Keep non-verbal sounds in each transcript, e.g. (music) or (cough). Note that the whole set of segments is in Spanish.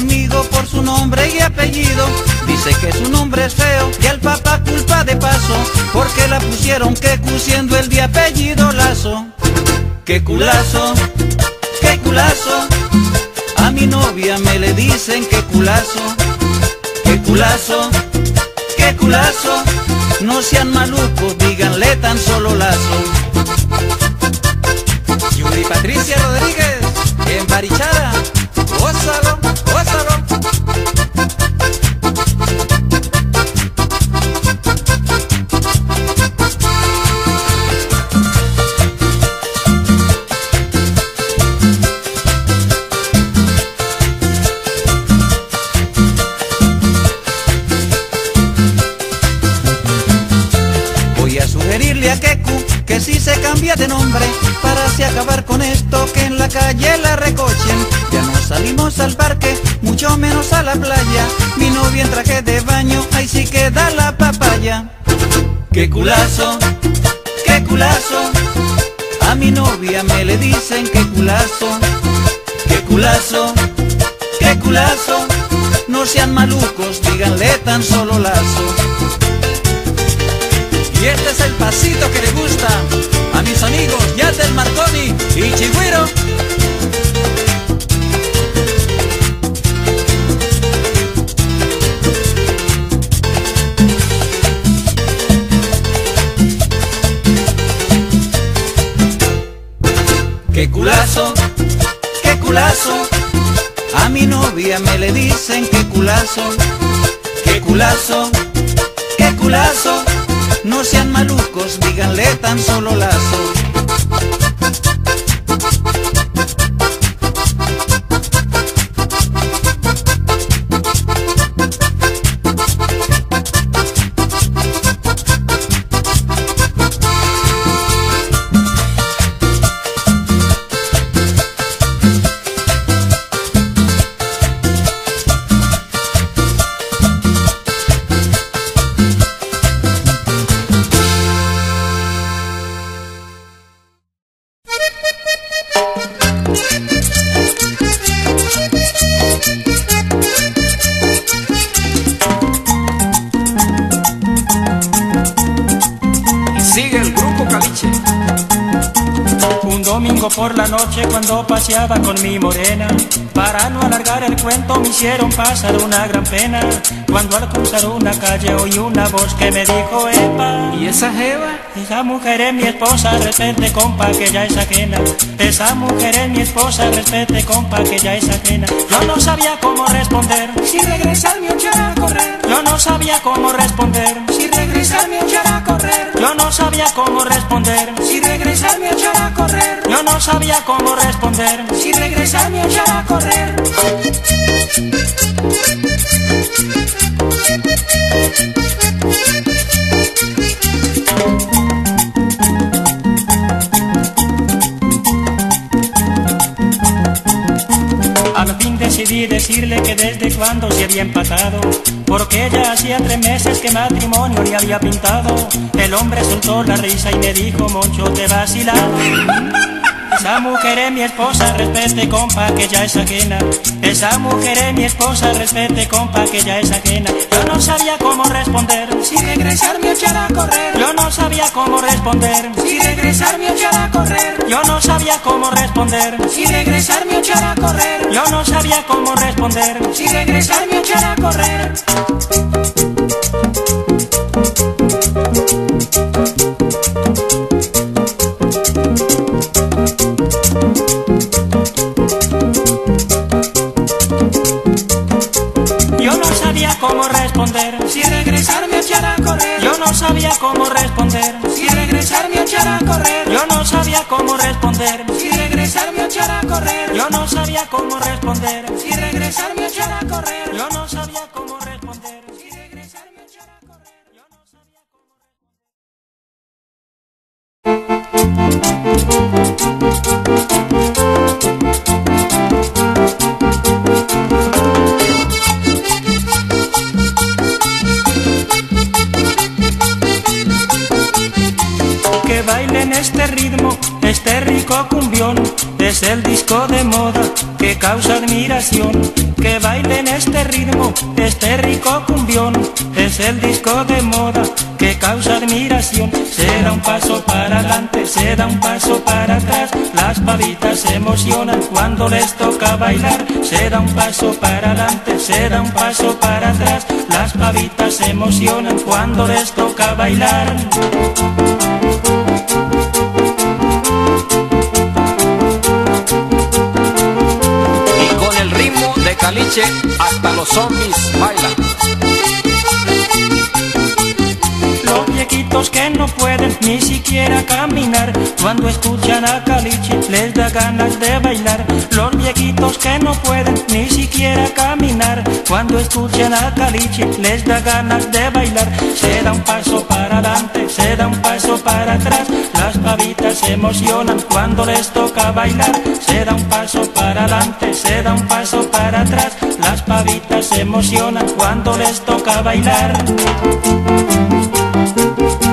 conmigo por su nombre y apellido. Dice que su nombre es feo y al papá culpa de paso, porque la pusieron que siendo el de apellido Lazo. ¡Qué culazo! ¡Qué culazo! A mi novia me le dicen que culazo, que culazo, que culazo. No sean malucos, díganle tan solo lazo. Yuri Patricia Rodríguez, en Barichara, gózalo, gózalo. Voy a sugerirle a Keku que si se cambia de nombre para así acabar con esto que en la calle al parque, mucho menos a la playa. Mi novia en traje de baño, ahí sí queda la papaya. ¡Qué culazo! ¡Qué culazo! A mi novia me le dicen que culazo, que culazo, que culazo. No sean malucos, díganle tan solo lazo. Y este es el pasito que le gusta a mis amigos Yatel Marconi y Chigüiro. Culazo! ¡Qué culazo! A mi novia me le dicen que culazo, que culazo, que culazo. No sean malucos, díganle tan solo lazo. Paseaba con mi morena, para no alargar el cuento me hicieron pasar una gran pena. Cuando al cruzar una calle oí una voz que me dijo, epa, ¿Y esa jeva? esa mujer es mi esposa, respete compa que ya es ajena. Esa mujer es mi esposa, respete compa que ya es ajena. Yo no sabía cómo responder, si regresarme o echar a correr, yo no sabía cómo responder. si regresarme o echar a correr, Yo no sabía cómo responder, si regresarme o echar a correr, no sabía cómo responder. Si regresar me echará a correr. Al fin decidí decirle que desde cuando se había empatado, porque ella hacía tres meses que matrimonio le había pintado. El hombre soltó la risa y me dijo, Moncho, te vacilado. Esa mujer es mi esposa, respete compa que ya es ajena. Esa mujer es mi esposa, respete compa que ya es ajena. Yo no sabía cómo responder. Si regresarme o echar a correr. Yo no sabía cómo responder. Si regresarme o echar a correr. Yo no sabía cómo responder. Si regresarme o echar a correr. Yo no sabía cómo responder. Si regresarme o echar a correr. Responder. Si regresarme o echar a correr. Yo no sabía cómo responder. Si regresarme o echar a correr. Yo no sabía cómo responder. Si regresarme o echar a correr. Yo no sabía cómo responder. Si disco de moda que causa admiración. Que bailen este ritmo, este rico cumbión, es el disco de moda que causa admiración. Se da un paso para adelante, se da un paso para atrás, las pavitas se emocionan cuando les toca bailar. Se da un paso para adelante, se da un paso para atrás, las pavitas se emocionan cuando les toca bailar. Caliche hasta los zombies bailan. Viejitos que no pueden ni siquiera caminar, cuando escuchan a Caliche les da ganas de bailar. Los viejitos que no pueden ni siquiera caminar, cuando escuchan a Caliche les da ganas de bailar. Se da un paso para adelante, se da un paso para atrás, las pavitas se emocionan cuando les toca bailar. Se da un paso para adelante, se da un paso para atrás, las pavitas se emocionan cuando les toca bailar. Porque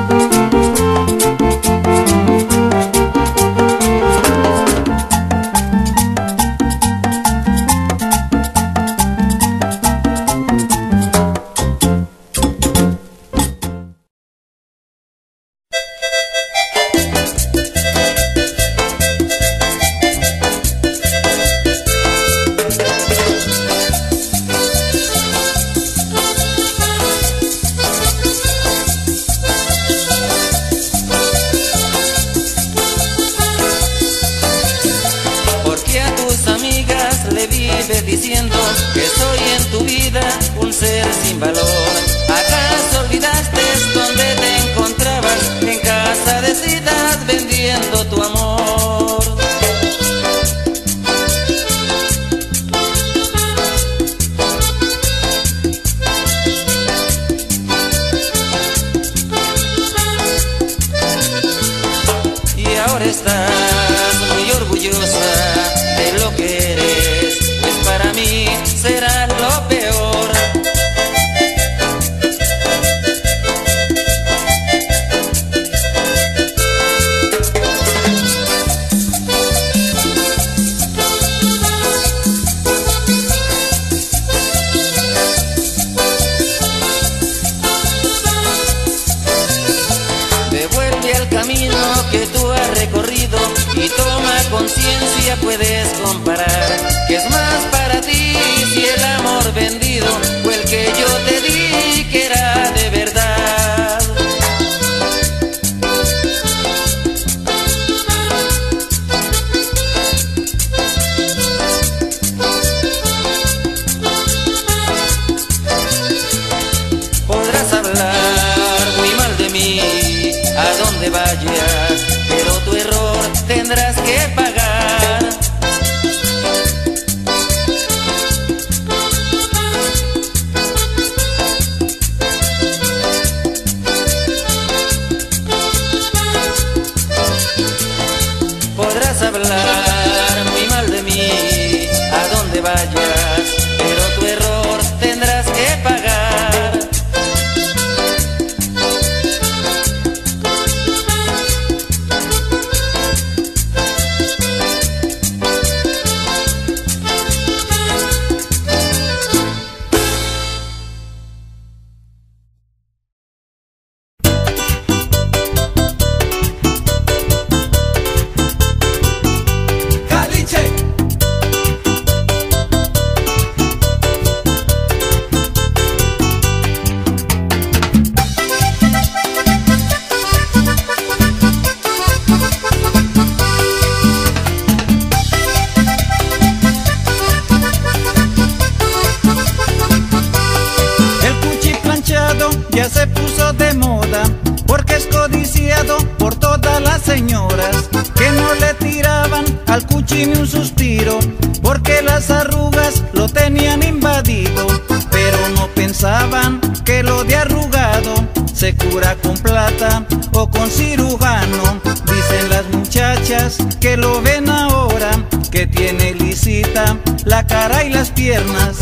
piernas.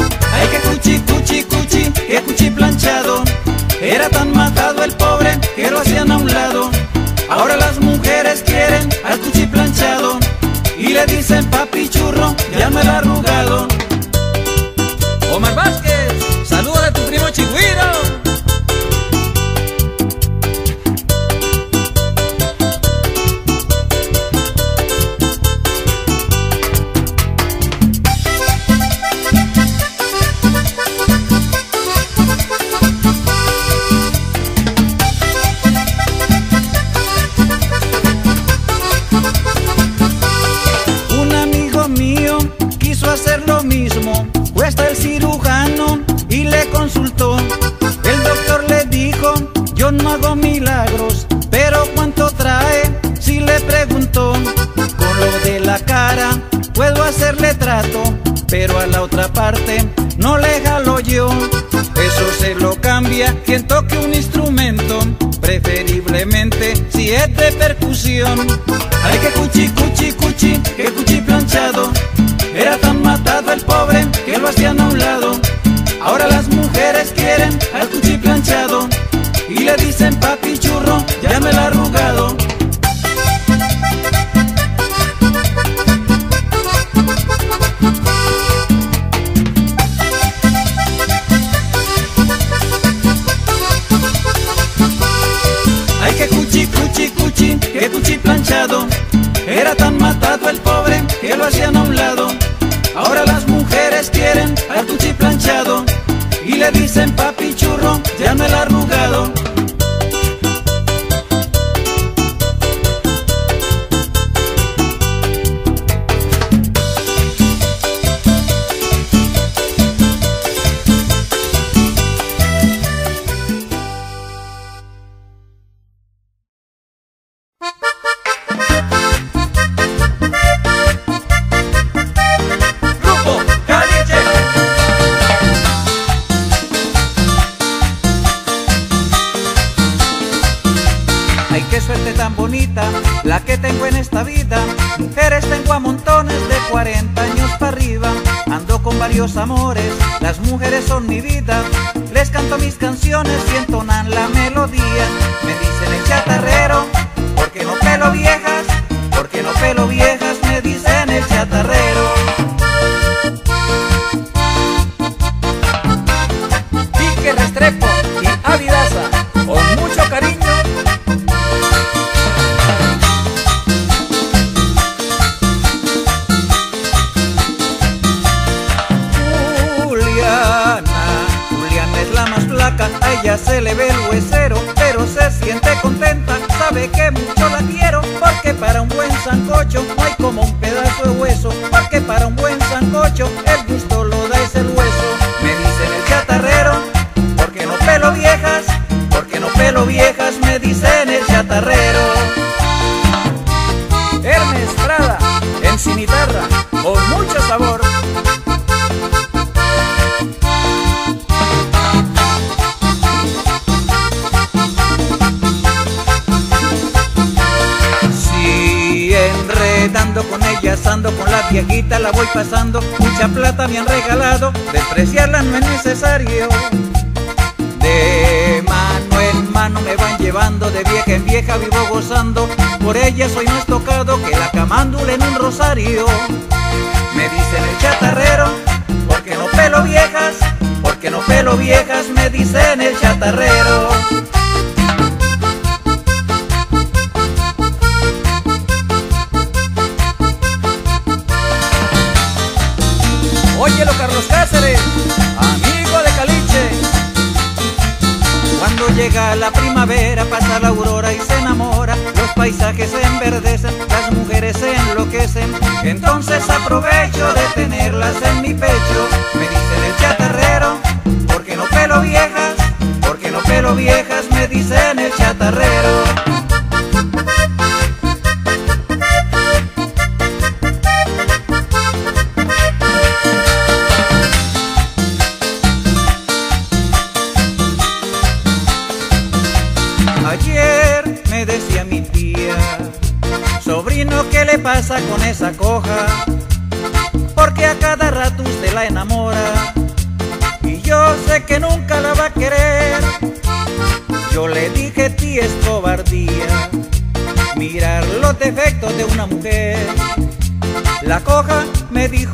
pasa la aurora y se enamora, los paisajes se enverdecen, las mujeres se enloquecen, entonces aprovecho de tenerlas en mi pecho.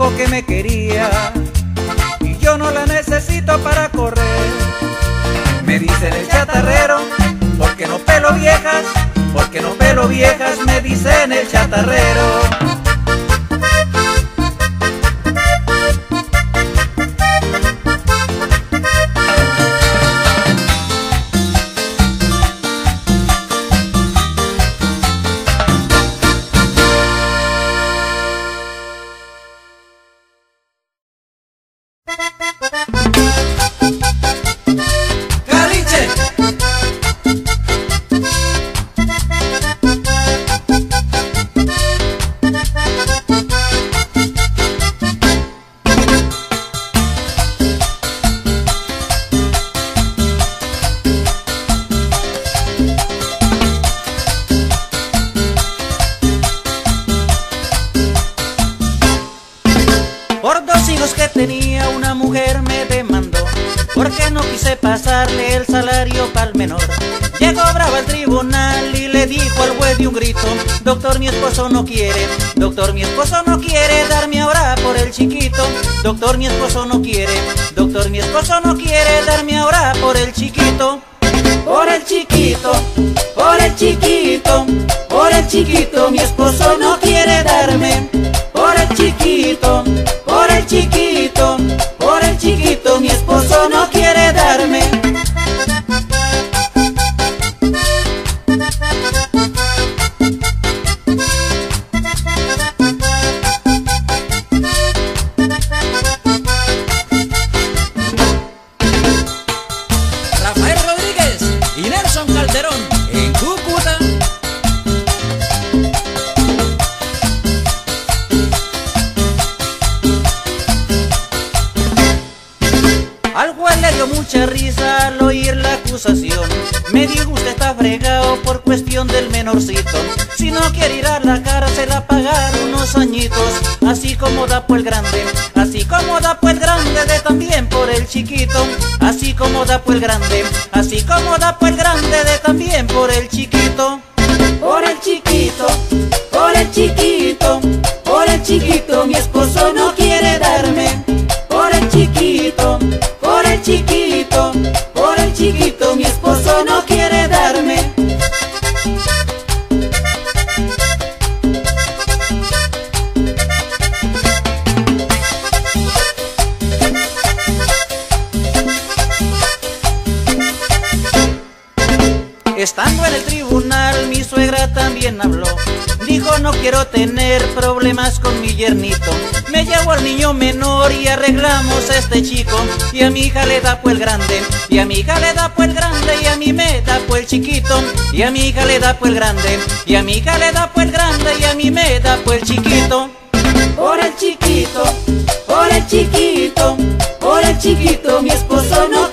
que me quería y yo no la necesito para correr. Me dicen el chatarrero porque no pelo viejas, porque no pelo viejas, me dicen el chatarrero. así como Dapo el grande, así como Dapo el grande. quiero tener problemas con mi yernito. Me llevo al niño menor y arreglamos a este chico. Y a mi hija le da pues el grande, y a mi hija le da pues el grande, y a mi me da pues el chiquito. Y a mi hija le da pues el grande, y a mi hija le da pues el grande, y a mi me da pues el chiquito. Por el chiquito, por el chiquito, por el chiquito, mi esposo no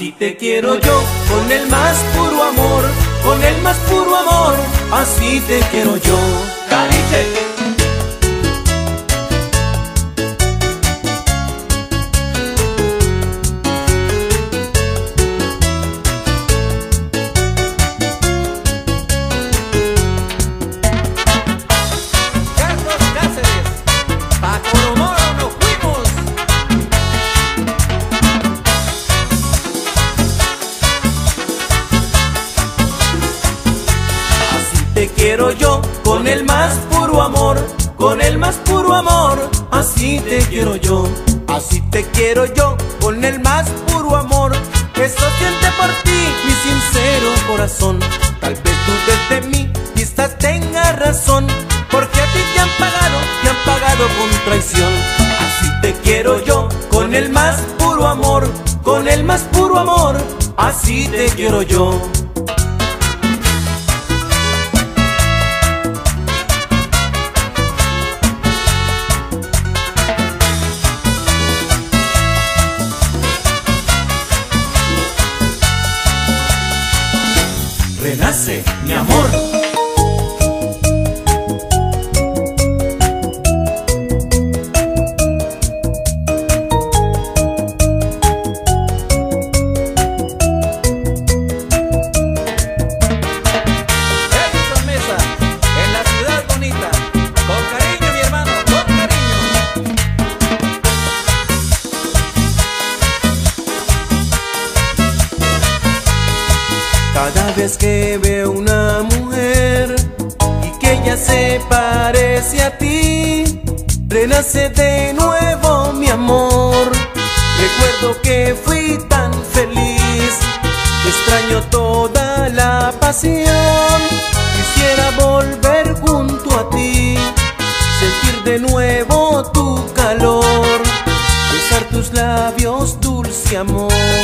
Así te quiero yo, con el más puro amor, con el más puro amor, así te quiero yo. Caliche. quiero yo. vez que veo una mujer y que ella se parece a ti, renace de nuevo mi amor. Recuerdo que fui tan feliz, extraño toda la pasión, quisiera volver junto a ti, sentir de nuevo tu calor, besar tus labios dulce amor.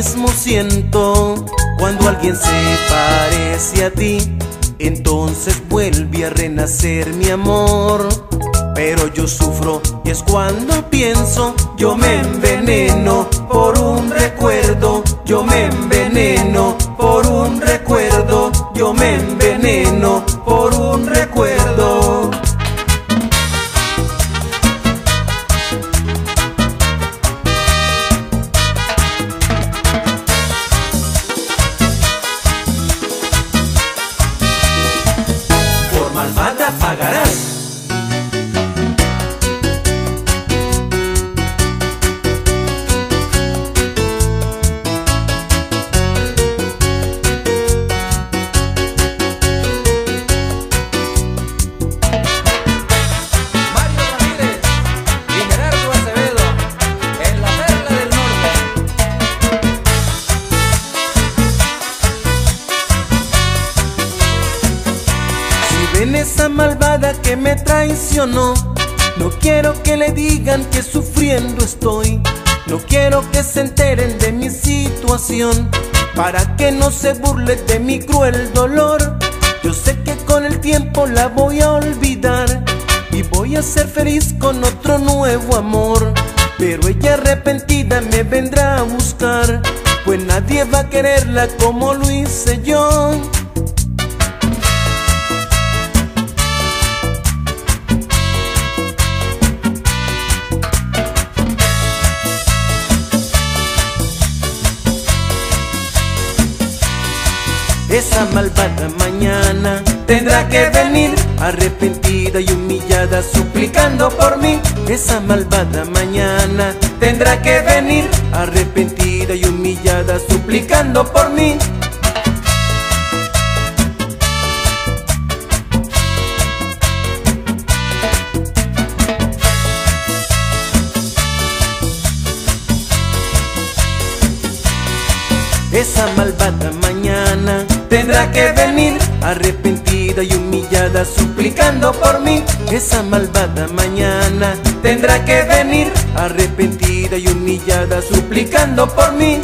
mismo siento cuando alguien se parece a ti. Entonces vuelve a renacer mi amor. Pero yo sufro y es cuando pienso, yo me enveneno por un se burle de mi cruel dolor. Yo sé que con el tiempo la voy a olvidar. Y voy a ser feliz con otro nuevo amor. Pero ella arrepentida me vendrá a buscar. Pues nadie va a quererla como lo hice yo. Esa malvada mañana tendrá que venir arrepentida y humillada suplicando por mí. Esa malvada mañana tendrá que venir arrepentida y humillada suplicando por mí. Esa malvada mañana tendrá que venir arrepentida y humillada suplicando por mí. Esa malvada mañana tendrá que venir arrepentida y humillada suplicando por mí.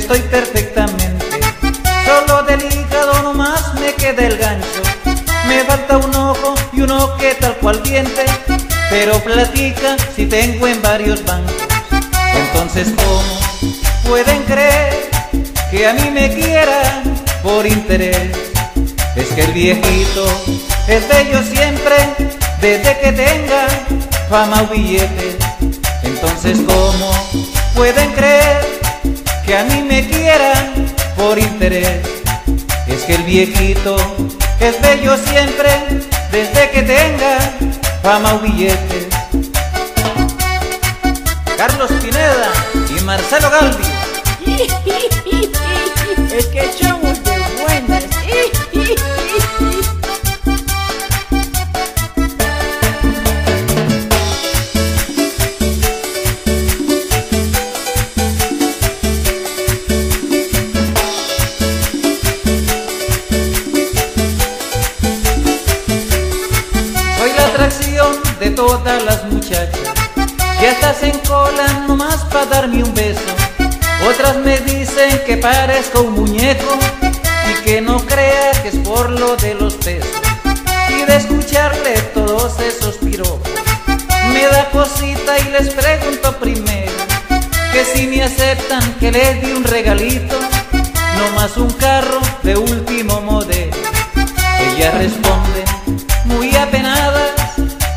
Estoy perfectamente, solo del hígado nomás me queda el gancho. Me falta un ojo y uno que tal cual diente, pero platica si tengo en varios bancos. Entonces, ¿cómo pueden creer que a mí me quieran por interés? Es que el viejito es bello siempre, desde que tenga fama o billetes. Entonces, ¿cómo pueden creer que a mí me quieran por interés? Es que el viejito es bello siempre, desde que tenga fama o billetes. Carlos Pineda y Marcelo Galdi. (laughs) Es que echamos que parezco un muñeco y que no crea que es por lo de los pesos. Y de escucharle todos esos piropos, me da cosita y les pregunto primero que si me aceptan que les di un regalito, nomás un carro de último modelo. Ella responde muy apenadas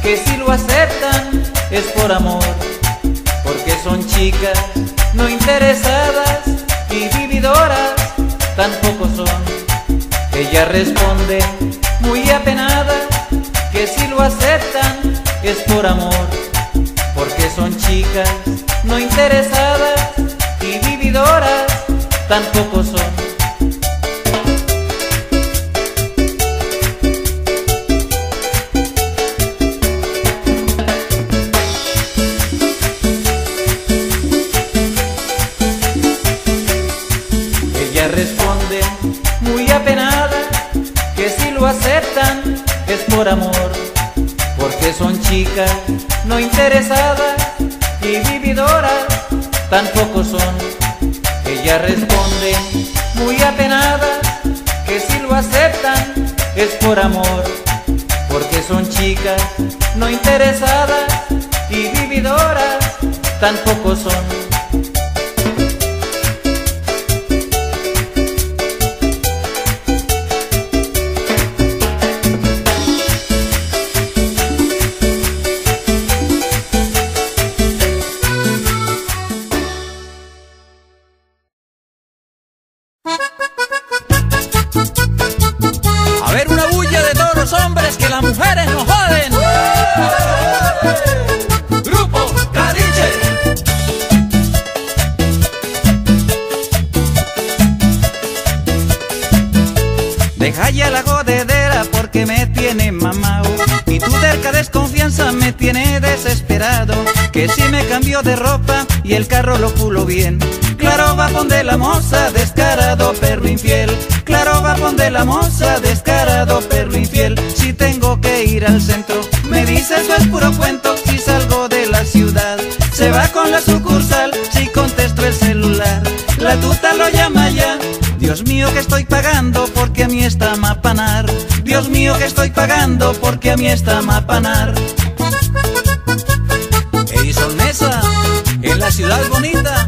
que si lo aceptan es por amor, porque son chicas no interesadas responde muy apenada que si lo aceptan es por amor, porque son chicas no interesadas y vividoras tampoco son. Por amor, porque son chicas no interesadas y vividoras tampoco son. De la moza, descarado perro infiel. Si tengo que ir al centro, me dice eso es puro cuento. Si salgo de la ciudad, se va con la sucursal. Si contesto el celular, la tuta lo llama ya. Dios mío que estoy pagando porque a mí está mapanar. Dios mío que estoy pagando porque a mí está mapanar. Ey, Sol Mesa, en la ciudad bonita.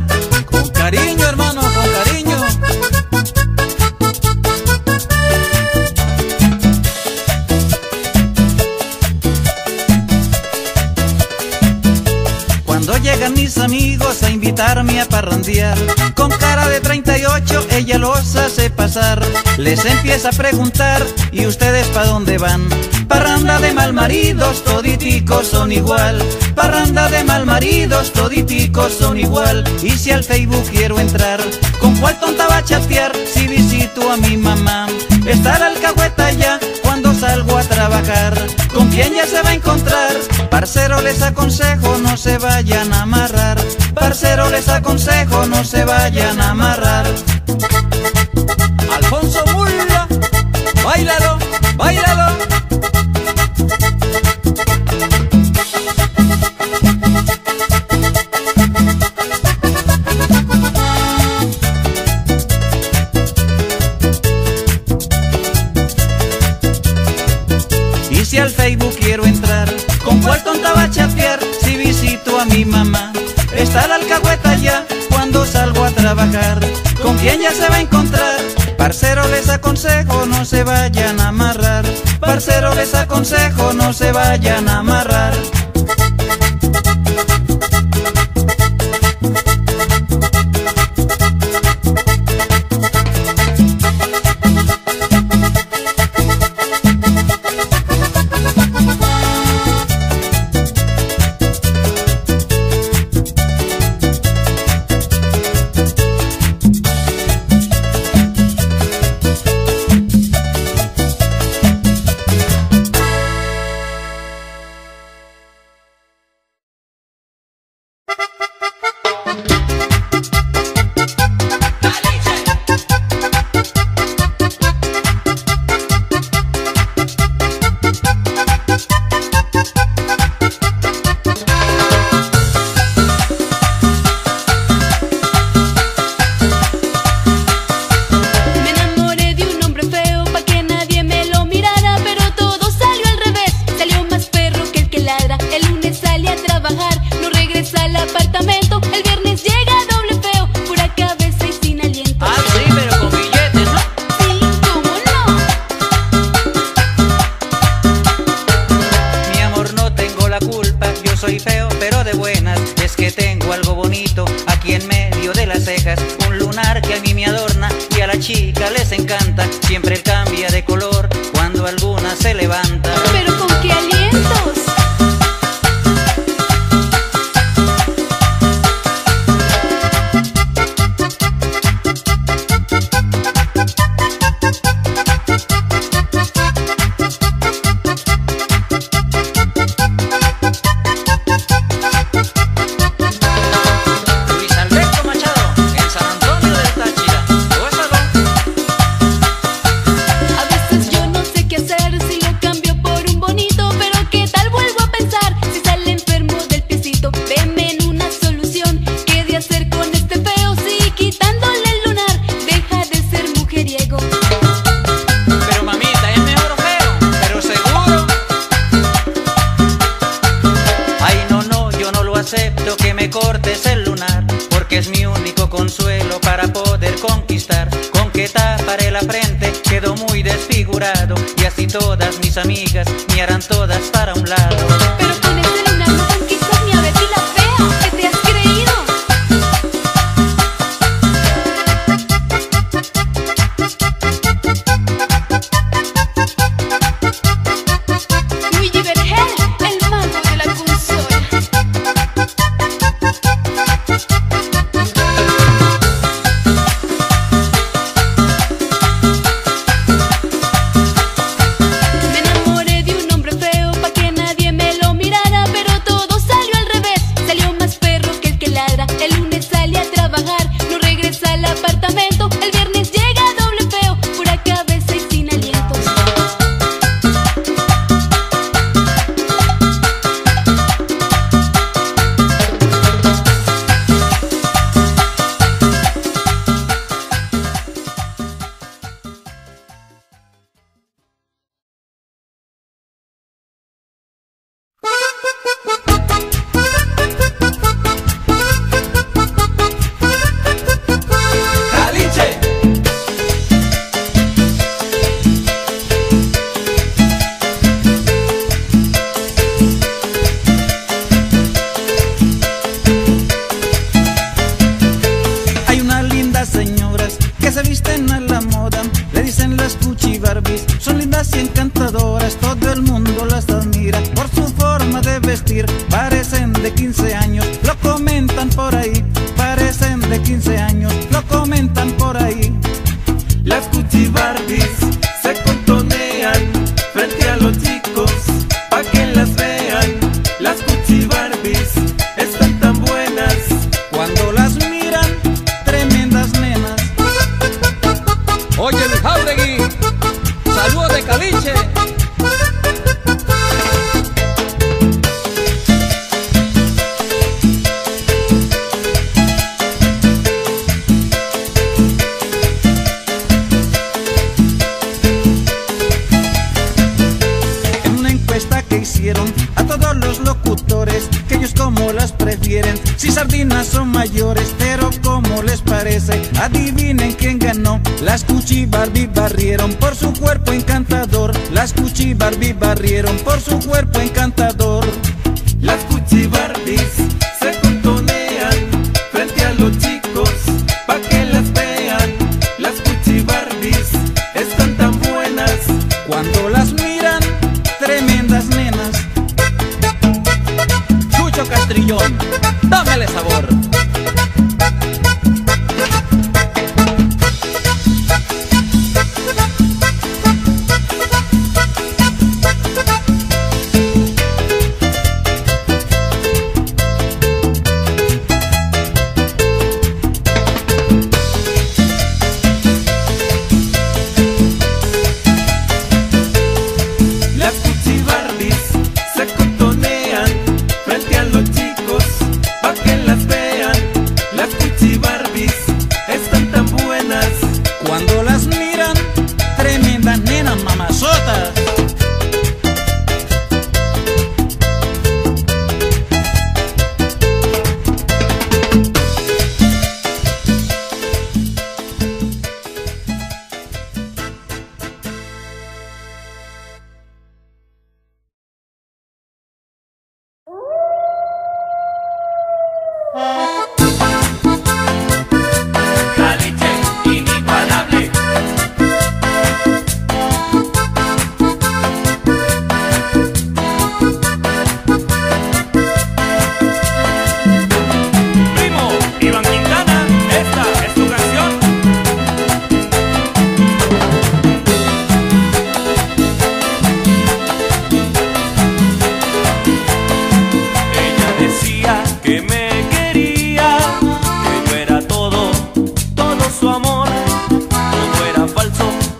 Les empieza a preguntar ¿Y ustedes pa' dónde van? Parranda de malmaridos, toditicos son igual Parranda de malmaridos, toditicos son igual Y si al Facebook quiero entrar ¿Con cuál tonta va a chatear si visito a mi mamá? Está la alcahueta ya cuando salgo a trabajar ¿Con quién ya se va a encontrar? Parcero les aconsejo no se vayan a amarrar Parcero les aconsejo no se vayan a amarrar bailalo, bailalo. Y si al Facebook quiero entrar ¿Con cuál tonta va si visito a mi mamá? Está la alcahueta ya cuando salgo a trabajar ¿Con quién ya se va a encontrar? Parcero les aconsejo no se vayan a amarrar. Parcero les aconsejo no se vayan a amarrar amigas me harán todas para un lado.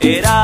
Era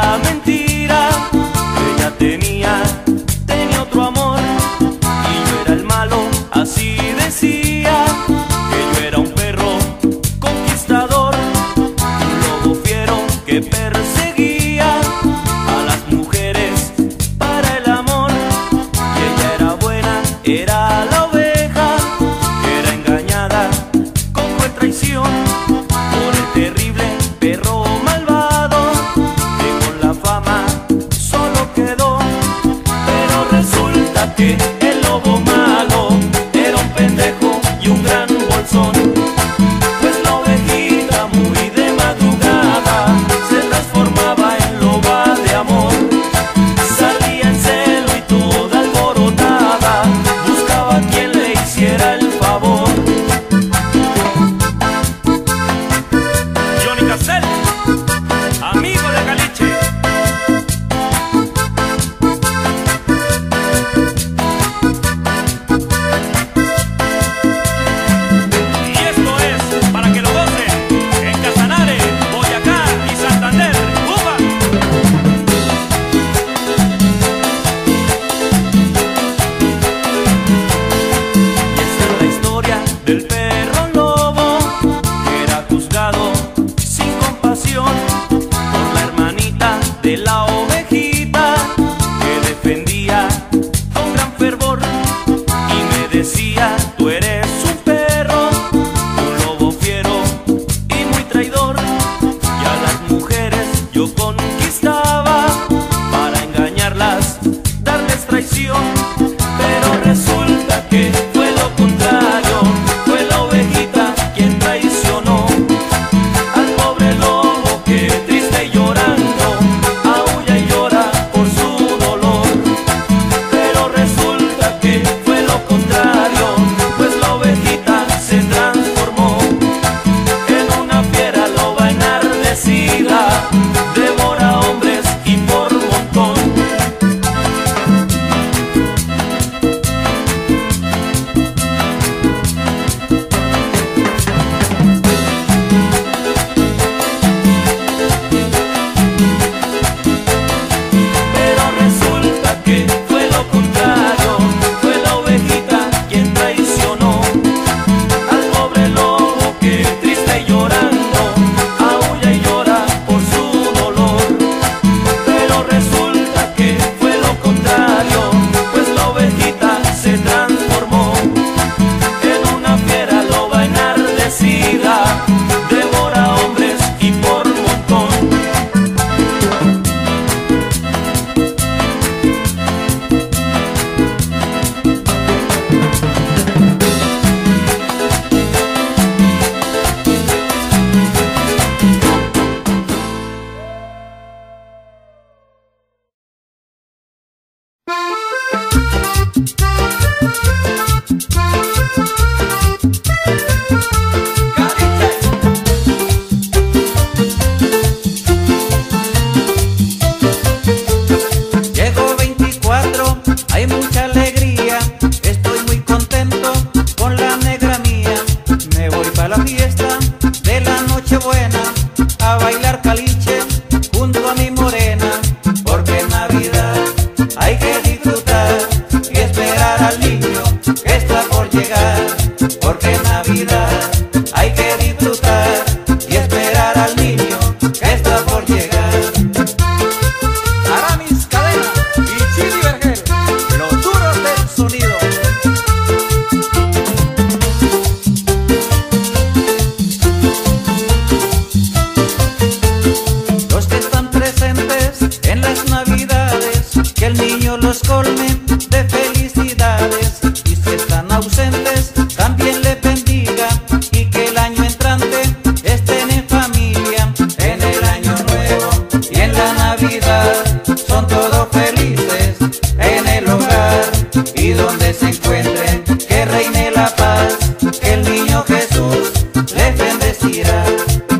felicidad.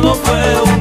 todo fue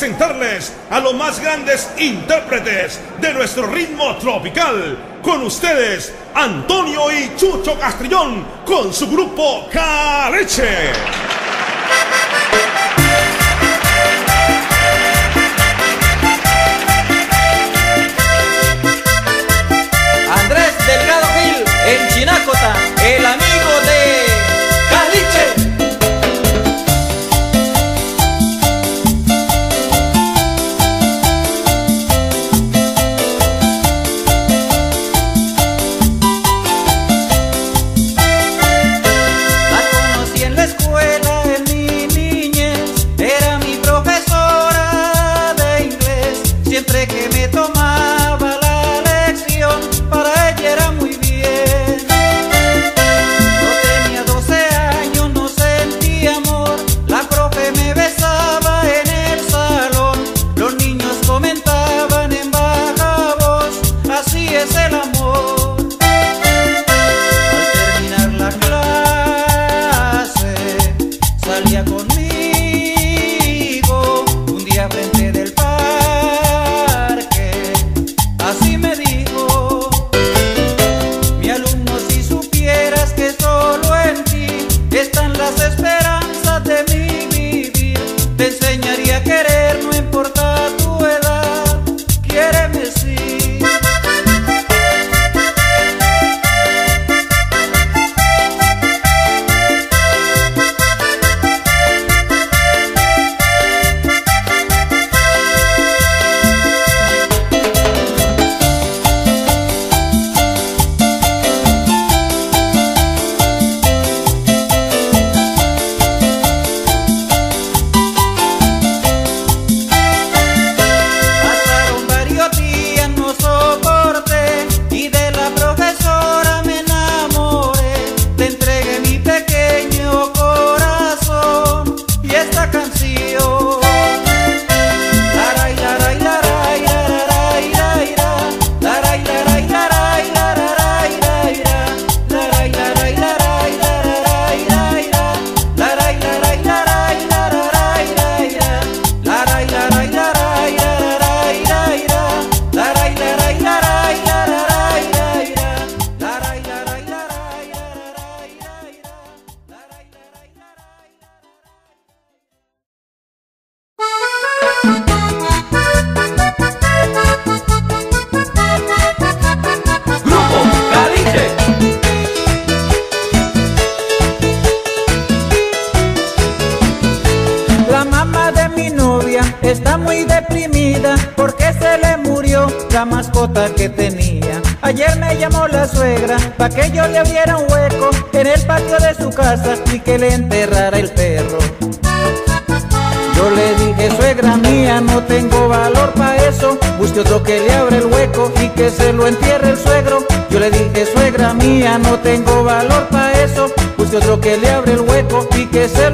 presentarles a los más grandes intérpretes de nuestro ritmo tropical. Con ustedes, Antonio y Chucho Castrillón, con su grupo Careche.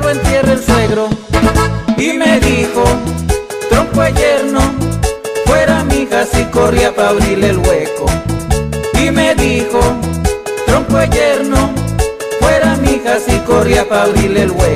entierra el suegro. Y me dijo, tronco de yerno, fuera mi casa y corría para abrirle el hueco. Y me dijo, tronco de yerno, fuera mi casa y corría para abrirle el hueco.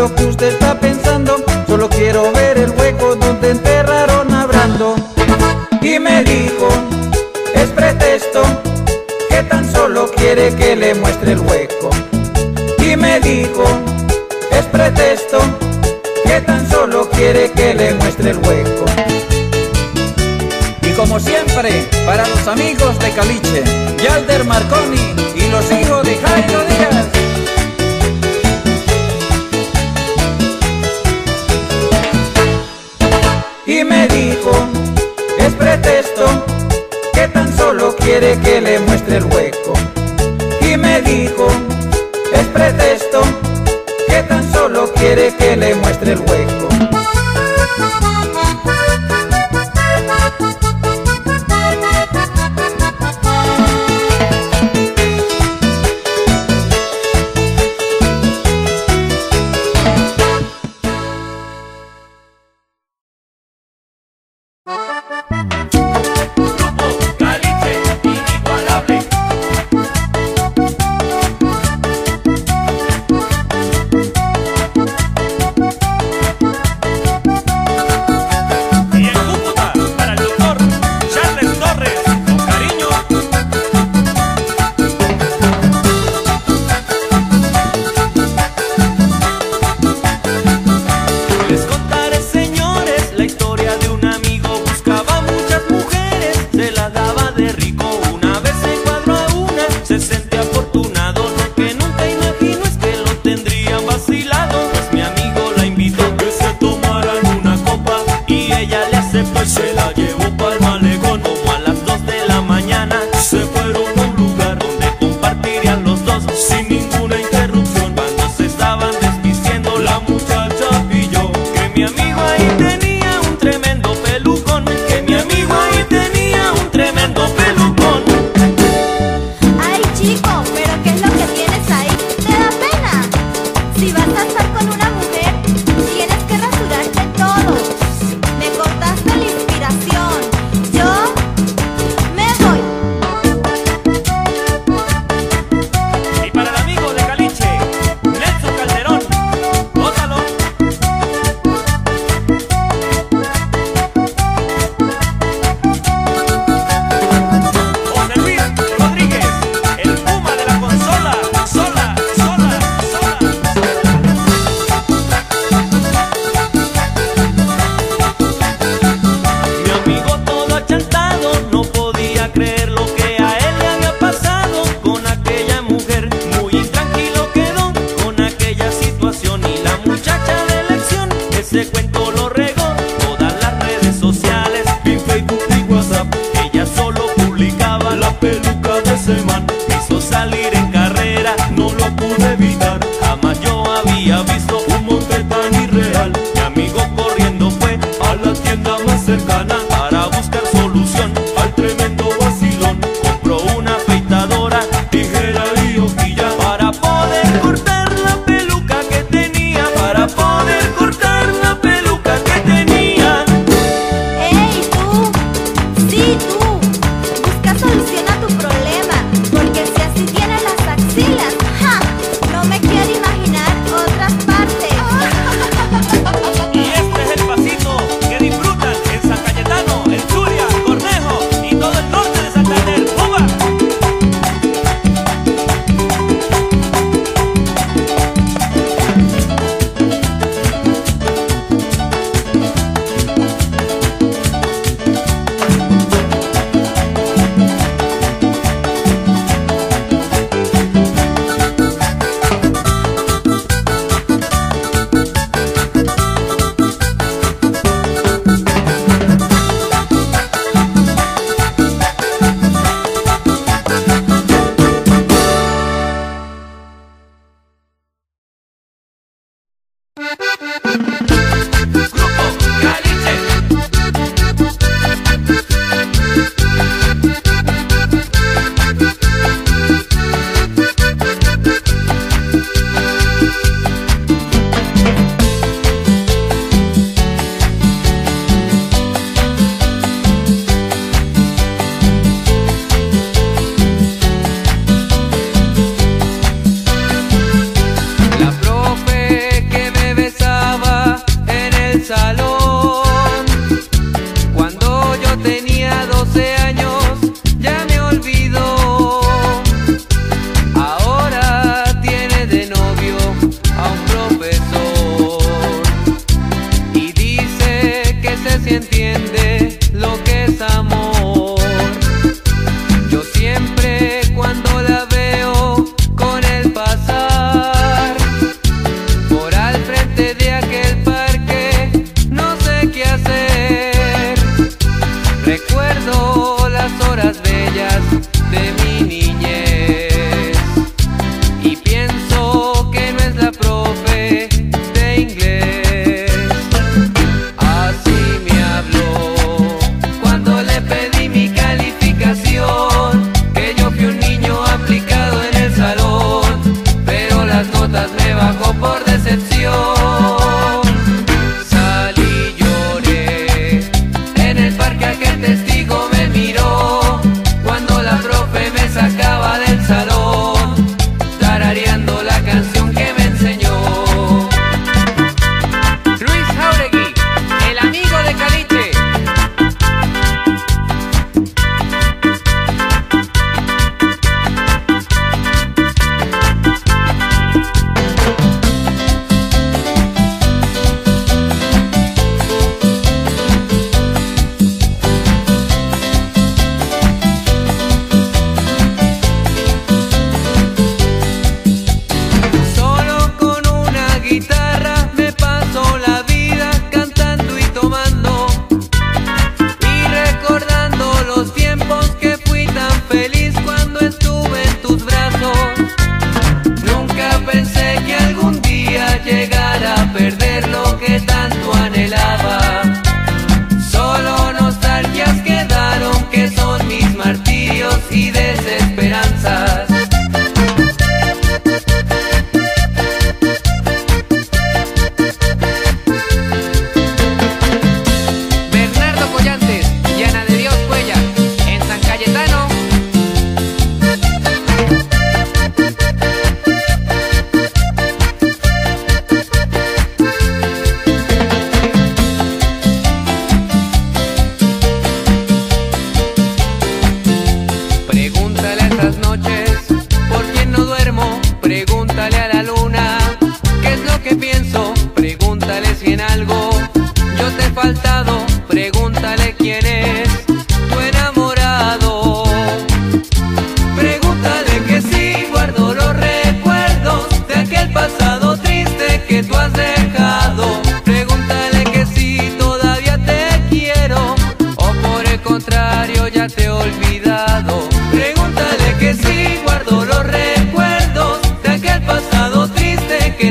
lo que usted está pensando. Solo quiero ver el hueco donde enterraron a Brando. Y me dijo, es pretexto, que tan solo quiere que le muestre el hueco. Y me dijo, es pretexto, que tan solo quiere que le muestre el hueco. Y como siempre, para los amigos de Caliche.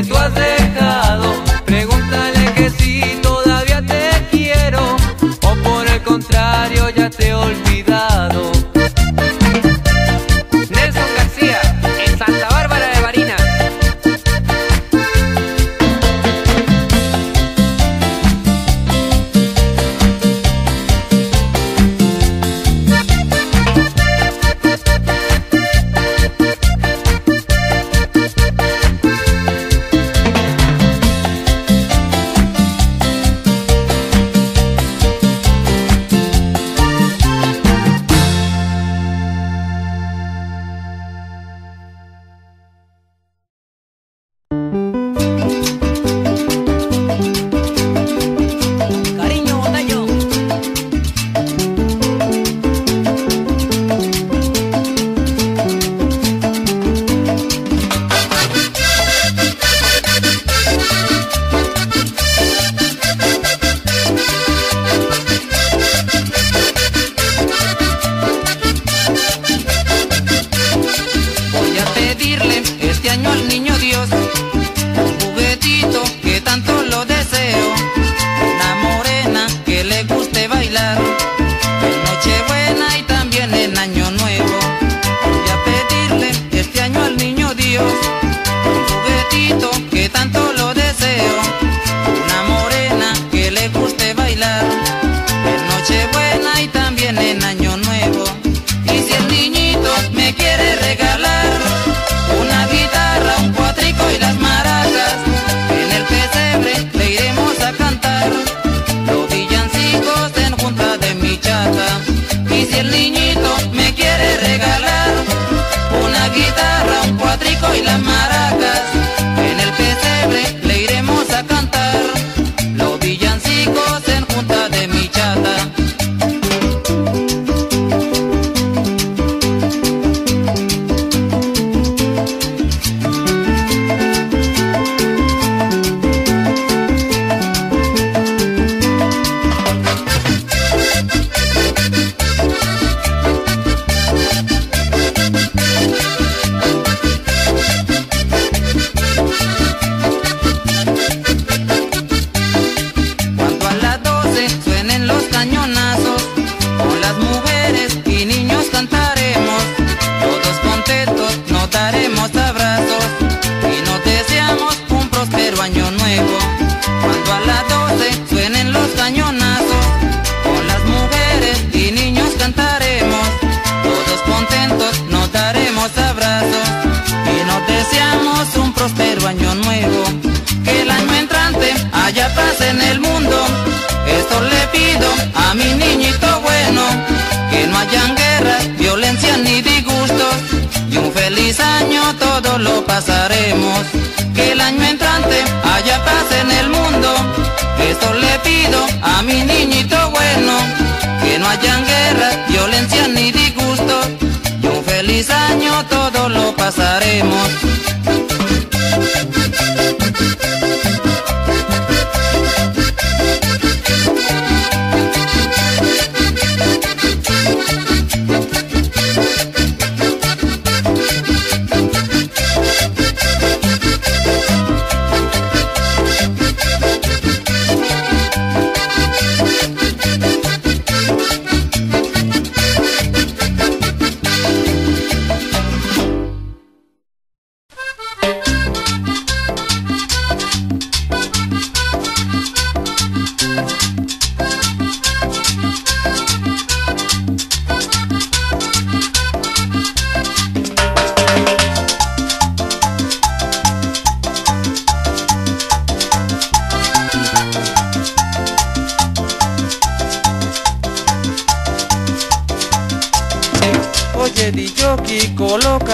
Que tú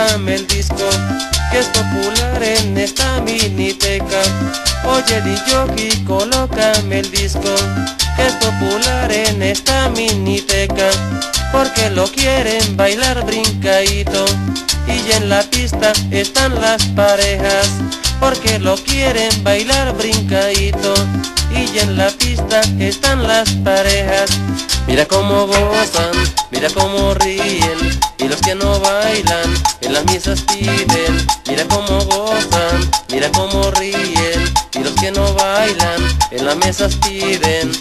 el disco que es popular en esta miniteca. Oye DJ, colócame el disco que es popular en esta miniteca. Porque lo quieren bailar brincadito y en la pista están las parejas. Porque lo quieren bailar brincadito y en la pista están las parejas. Mira cómo gozan, mira cómo ríen y los que no bailan las misas piden. Mira cómo gozan, mira cómo ríen y los que no bailan en las mesas piden.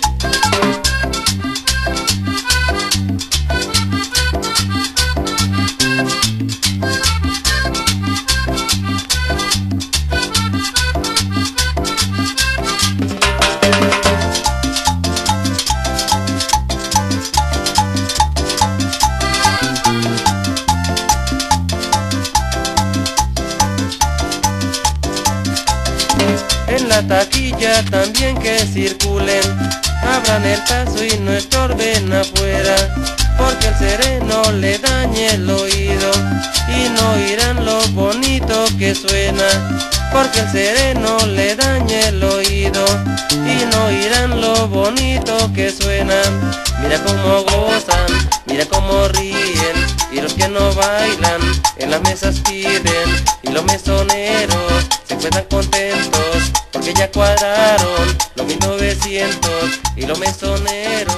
El paso y no estorben afuera, porque el sereno le dañe el oído y no oirán lo bonito que suena, porque el sereno le dañe el oído y no oirán lo bonito que suena. Mira cómo gozan, mira cómo ríen y los que no bailan en las mesas piden y los mesoneros se encuentran contentos porque ya cuadraron los 1900 y los mesoneros